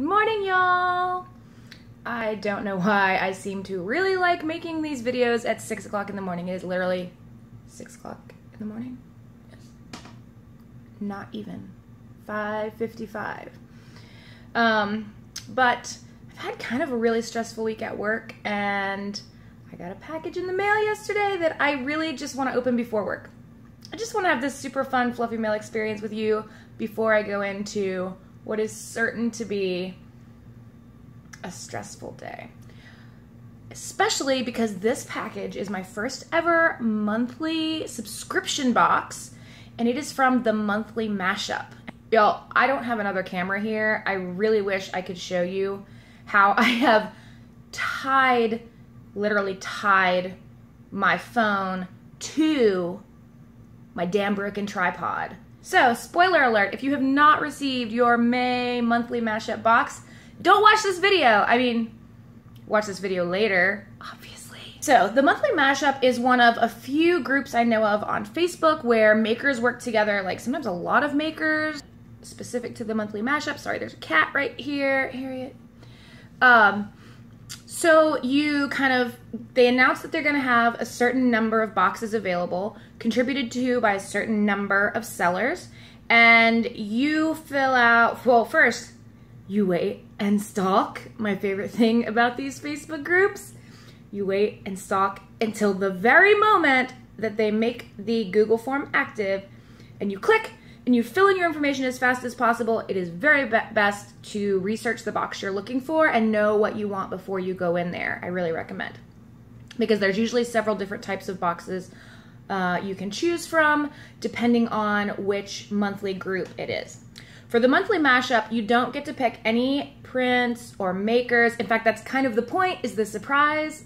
Good morning, y'all. I don't know why I seem to really like making these videos at 6 o'clock in the morning. It is literally 6 o'clock in the morning. Yes. Not even. 5.55. Um, but I've had kind of a really stressful week at work and I got a package in the mail yesterday that I really just want to open before work. I just want to have this super fun fluffy mail experience with you before I go into what is certain to be a stressful day. Especially because this package is my first ever monthly subscription box, and it is from the monthly mashup. Y'all, I don't have another camera here. I really wish I could show you how I have tied, literally tied my phone to my damn broken tripod. So, spoiler alert, if you have not received your May monthly mashup box, don't watch this video. I mean, watch this video later, obviously. So, the monthly mashup is one of a few groups I know of on Facebook where makers work together, like sometimes a lot of makers specific to the monthly mashup. Sorry, there's a cat right here, Harriet. Um, so you kind of they announce that they're going to have a certain number of boxes available, contributed to by a certain number of sellers, and you fill out. Well, first you wait and stalk. My favorite thing about these Facebook groups, you wait and stalk until the very moment that they make the Google form active, and you click and you fill in your information as fast as possible, it is very be- best to research the box you're looking for and know what you want before you go in there. I really recommend. Because there's usually several different types of boxes uh, you can choose from depending on which monthly group it is. For the monthly mashup, you don't get to pick any prints or makers. In fact, that's kind of the point, is the surprise.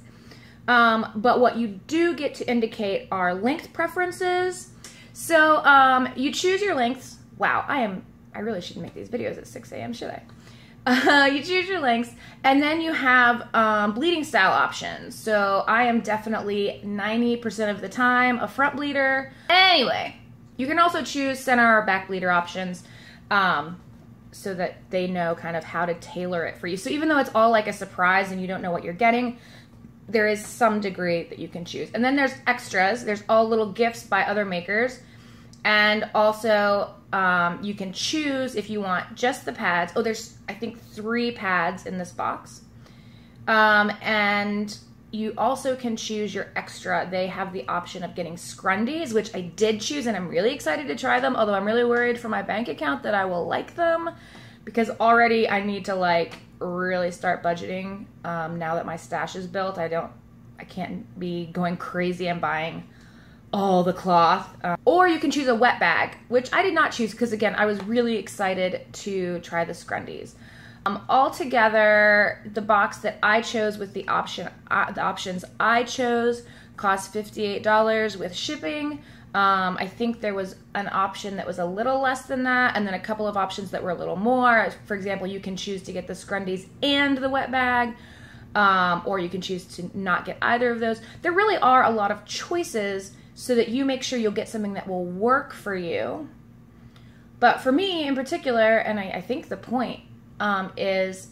Um, but what you do get to indicate are length preferences so um, you choose your lengths. Wow, I am. I really shouldn't make these videos at 6 a.m. Should I? Uh, you choose your lengths, and then you have um, bleeding style options. So I am definitely 90% of the time a front bleeder. Anyway, you can also choose center or back bleeder options. Um, so that they know kind of how to tailor it for you. So even though it's all like a surprise and you don't know what you're getting, there is some degree that you can choose. And then there's extras. There's all little gifts by other makers. And also, um, you can choose if you want just the pads. Oh, there's, I think, three pads in this box. Um, and you also can choose your extra. They have the option of getting scrundies, which I did choose, and I'm really excited to try them. Although I'm really worried for my bank account that I will like them because already I need to like really start budgeting um, now that my stash is built. I don't, I can't be going crazy and buying all the cloth. Uh, or you can choose a wet bag, which I did not choose because again, I was really excited to try the scrundies. Um, altogether, the box that I chose with the option, uh, the options I chose cost $58 with shipping. Um, I think there was an option that was a little less than that, and then a couple of options that were a little more. For example, you can choose to get the scrundies and the wet bag, um, or you can choose to not get either of those. There really are a lot of choices so that you make sure you'll get something that will work for you. But for me in particular, and I, I think the point um, is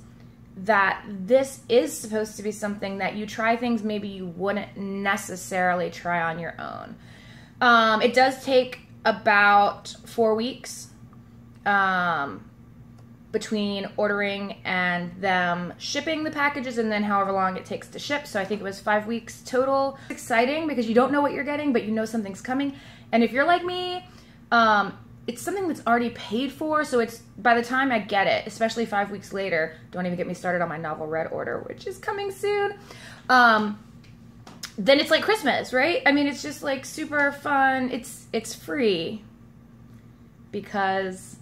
that this is supposed to be something that you try things maybe you wouldn't necessarily try on your own. Um, it does take about four weeks um, between ordering and them shipping the packages and then however long it takes to ship. So I think it was five weeks total. It's exciting because you don't know what you're getting, but you know something's coming. And if you're like me, um, it's something that's already paid for. So it's by the time I get it, especially five weeks later, don't even get me started on my novel red order, which is coming soon. Um, then it's like Christmas, right? I mean, it's just like super fun. It's it's free because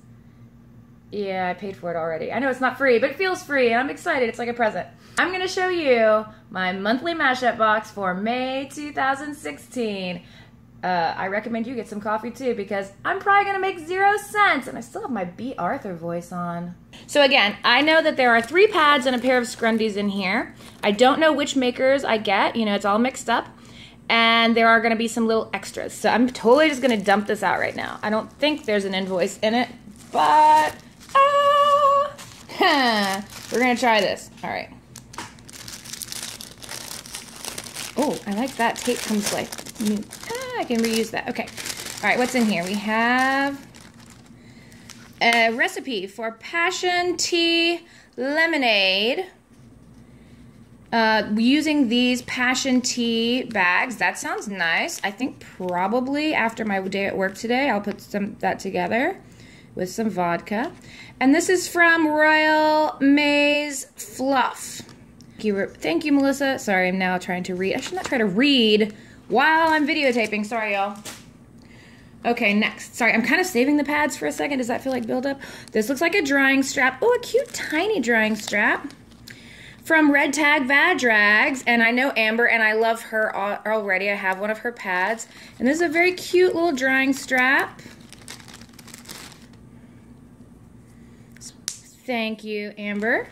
yeah, I paid for it already. I know it's not free, but it feels free, and I'm excited. It's like a present. I'm going to show you my monthly mashup box for May 2016. Uh, I recommend you get some coffee too because I'm probably going to make zero cents, and I still have my Bea Arthur voice on. So again, I know that there are three pads and a pair of scrundies in here. I don't know which makers I get. You know, it's all mixed up. And there are going to be some little extras. So I'm totally just going to dump this out right now. I don't think there's an invoice in it, but... Ah! We're gonna try this. All right. Oh, I like that. Tape comes like, ah, I can reuse that. Okay. All right, what's in here? We have a recipe for passion tea lemonade. Uh, using these passion tea bags. That sounds nice. I think probably after my day at work today, I'll put some that together with some vodka. And this is from Royal Maze Fluff. Thank you, thank you, Melissa. Sorry, I'm now trying to read. I should not try to read while I'm videotaping. Sorry, y'all. Okay, next. Sorry, I'm kind of saving the pads for a second. Does that feel like buildup? This looks like a drying strap. Oh, a cute tiny drying strap from Red Tag Vag Rags. And I know Amber, and I love her already. I have one of her pads. And this is a very cute little drying strap. Thank you, Amber.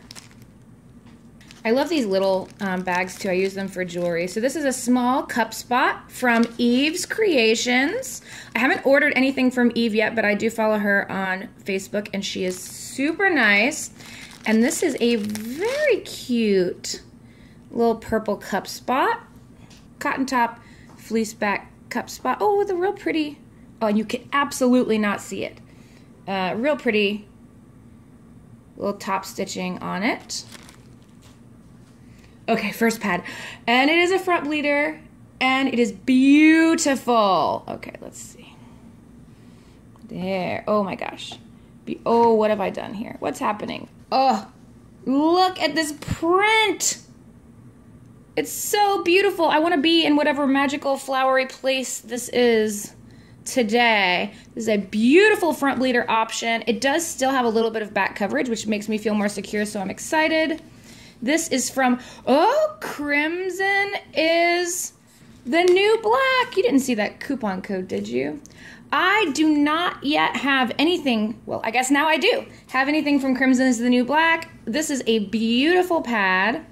I love these little um, bags too. I use them for jewelry. So this is a small cup spot from Eve's Creations. I haven't ordered anything from Eve yet, but I do follow her on Facebook and she is super nice. And this is a very cute little purple cup spot. Cotton top fleece back cup spot. Oh, with a real pretty, oh, you can absolutely not see it. Uh, real pretty little top stitching on it. Okay, first pad. And it is a front bleeder and it is beautiful. Okay, let's see. There. Oh my gosh. Be oh, what have I done here? What's happening? Oh, look at this print. It's so beautiful. I want to be in whatever magical flowery place this is today. This is a beautiful front bleeder option. It does still have a little bit of back coverage, which makes me feel more secure, so I'm excited. This is from, oh, Crimson is the new black. You didn't see that coupon code, did you? I do not yet have anything, well, I guess now I do, have anything from Crimson is the new black. This is a beautiful pad.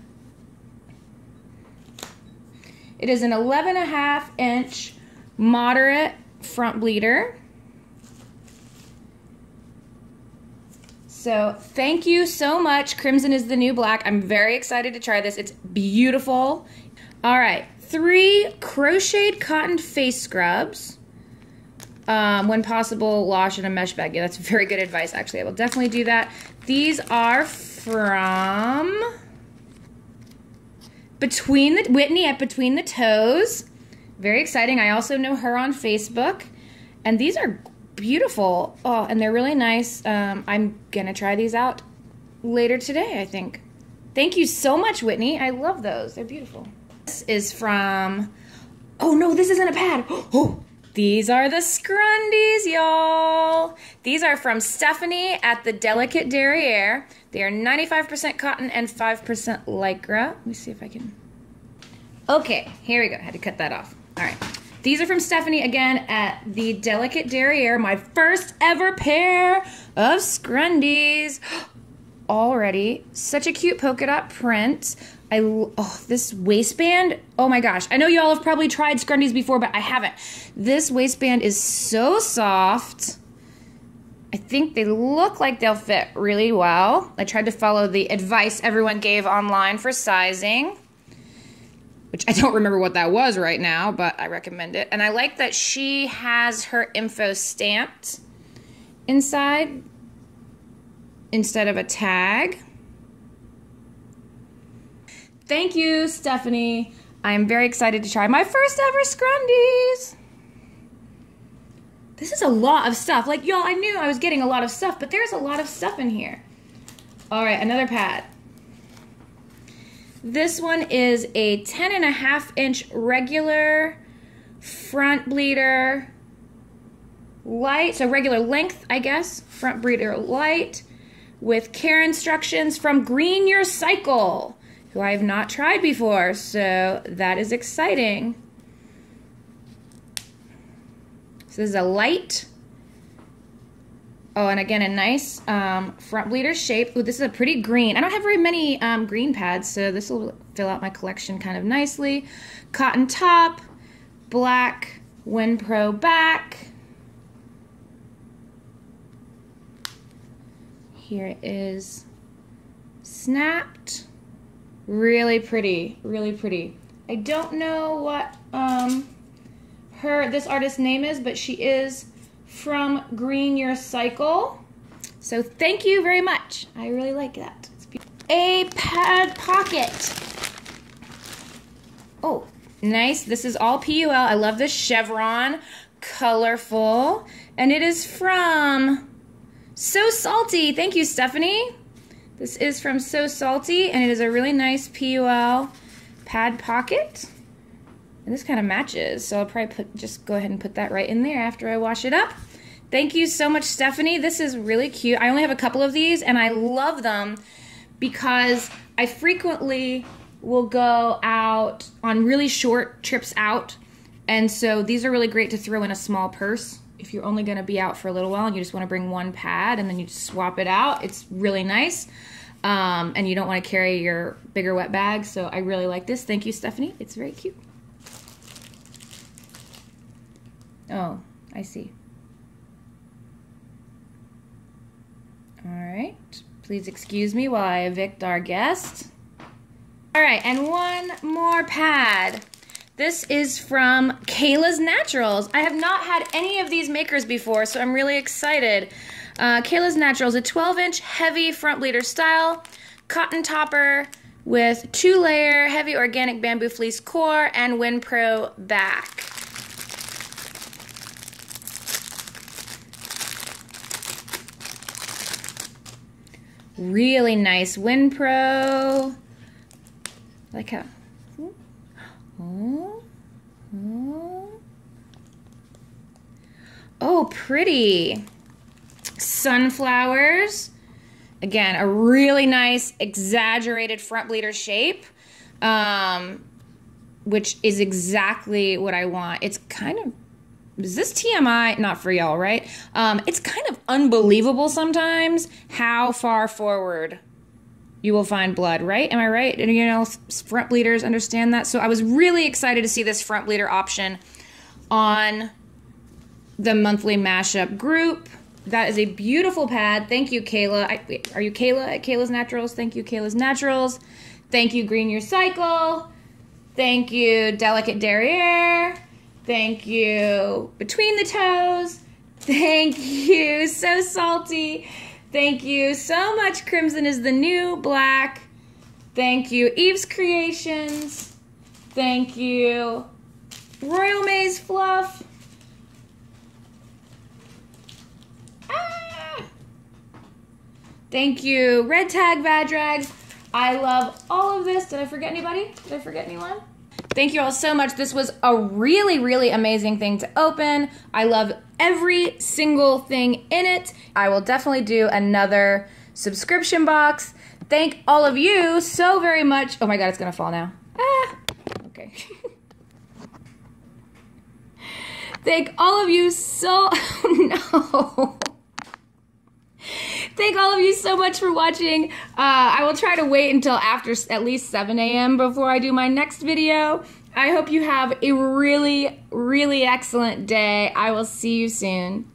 It is an 11 and a half inch moderate front bleeder. So thank you so much. Crimson is the new black. I'm very excited to try this. It's beautiful. All right, three crocheted cotton face scrubs. Um, when possible, wash in a mesh bag. Yeah, that's very good advice, actually. I will definitely do that. These are from Between the Whitney at Between the Toes. Very exciting. I also know her on Facebook. And these are beautiful. Oh, and they're really nice. Um, I'm going to try these out later today, I think. Thank you so much, Whitney. I love those. They're beautiful. This is from... Oh, no, this isn't a pad. Oh, these are the scrundies, y'all. These are from Stephanie at the Delicate Derriere. They are 95% cotton and 5% lycra. Let me see if I can... Okay, here we go. Had to cut that off. All right. These are from Stephanie again at the Delicate Derriere, my first ever pair of scrundies. Already, such a cute polka dot print. I oh this waistband. Oh my gosh! I know y'all have probably tried scrundies before, but I haven't. This waistband is so soft. I think they look like they'll fit really well. I tried to follow the advice everyone gave online for sizing which I don't remember what that was right now, but I recommend it. And I like that she has her info stamped inside instead of a tag. Thank you, Stephanie. I am very excited to try my first ever scrundies. This is a lot of stuff. Like, y'all, I knew I was getting a lot of stuff, but there's a lot of stuff in here. All right, another pad. This one is a 10 and a half inch regular front bleeder light, so regular length, I guess, front bleeder light with care instructions from Green Your Cycle, who I have not tried before, so that is exciting. So this is a light Oh, and again, a nice um, front bleeder shape. Ooh, this is a pretty green. I don't have very many um, green pads, so this will fill out my collection kind of nicely. Cotton top, black Winpro back. Here is snapped. Really pretty, really pretty. I don't know what um, her this artist's name is, but she is from Green Your Cycle. So thank you very much. I really like that. A pad pocket. Oh, nice. This is all PUL. I love this chevron. Colorful. And it is from So Salty. Thank you, Stephanie. This is from So Salty, and it is a really nice PUL pad pocket. And this kind of matches, so I'll probably put just go ahead and put that right in there after I wash it up. Thank you so much, Stephanie. This is really cute. I only have a couple of these, and I love them because I frequently will go out on really short trips out. And so these are really great to throw in a small purse if you're only going to be out for a little while and you just want to bring one pad and then you just swap it out. It's really nice. Um, and you don't want to carry your bigger wet bag. So I really like this. Thank you, Stephanie. It's very cute. Oh, I see. All right. Please excuse me while I evict our guest. All right, and one more pad. This is from Kayla's Naturals. I have not had any of these makers before, so I'm really excited. Uh, Kayla's Naturals, a 12-inch heavy front bleeder style, cotton topper with two-layer heavy organic bamboo fleece core and WinPro back. Really nice WinPro. Like how. Oh, oh. oh, pretty. Sunflowers. Again, a really nice exaggerated front bleeder shape, um, which is exactly what I want. It's kind of is this TMI? Not for y'all, right? Um, it's kind of unbelievable sometimes how far forward you will find blood, right? Am I right? And you know, front bleeders understand that. So I was really excited to see this front bleeder option on the monthly mashup group. That is a beautiful pad. Thank you, Kayla. I, are you Kayla at Kayla's Naturals? Thank you, Kayla's Naturals. Thank you, Green Your Cycle. Thank you, Delicate Derriere. Thank you. Between the Toes. Thank you. So salty. Thank you so much. Crimson is the new black. Thank you. Eve's Creations. Thank you. Royal Maze Fluff. Ah. Thank you. Red Tag Vag Rags. I love all of this. Did I forget anybody? Did I forget anyone? Thank you all so much. This was a really, really amazing thing to open. I love every single thing in it. I will definitely do another subscription box. Thank all of you so very much. Oh my god, it's gonna fall now. Ah, okay. Thank all of you so, no. Thank all of you so much for watching. Uh, I will try to wait until after at least 7 a.m. before I do my next video. I hope you have a really, really excellent day. I will see you soon.